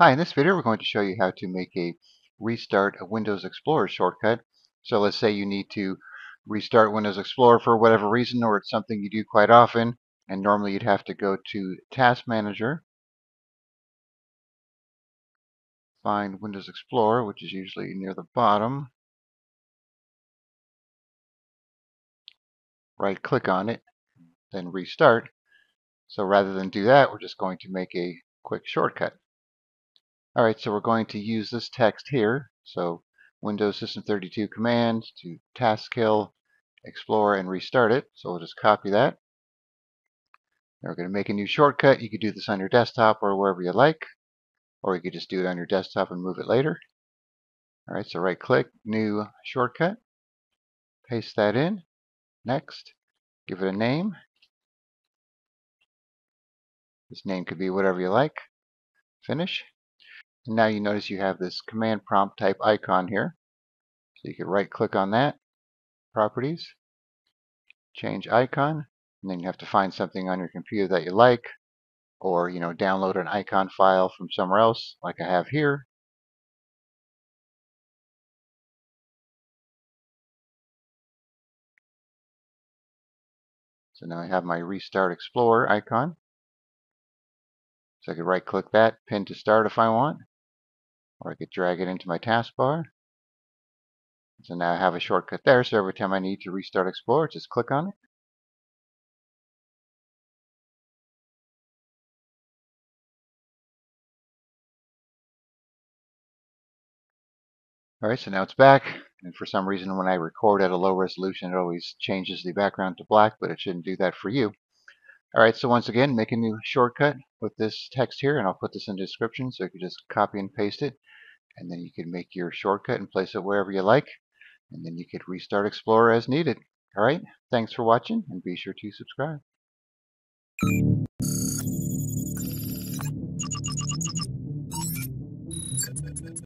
Hi, in this video we're going to show you how to make a restart a Windows Explorer shortcut. So let's say you need to restart Windows Explorer for whatever reason or it's something you do quite often and normally you'd have to go to Task Manager, find Windows Explorer which is usually near the bottom, right click on it, then restart. So rather than do that we're just going to make a quick shortcut. Alright, so we're going to use this text here. So Windows System 32 command to task kill, explore, and restart it. So we'll just copy that. Now we're going to make a new shortcut. You could do this on your desktop or wherever you like, or you could just do it on your desktop and move it later. Alright, so right click, new shortcut, paste that in, next, give it a name. This name could be whatever you like, finish. And now you notice you have this command prompt type icon here. So you can right click on that, properties, change icon, and then you have to find something on your computer that you like, or you know, download an icon file from somewhere else, like I have here. So now I have my Restart Explorer icon. So I could right click that, pin to start if I want, or I could drag it into my taskbar. So now I have a shortcut there, so every time I need to restart Explorer, just click on it. Alright, so now it's back, and for some reason when I record at a low resolution, it always changes the background to black, but it shouldn't do that for you. Alright, so once again, make a new shortcut with this text here, and I'll put this in the description, so you can just copy and paste it, and then you can make your shortcut and place it wherever you like, and then you could restart Explorer as needed. Alright, thanks for watching, and be sure to subscribe.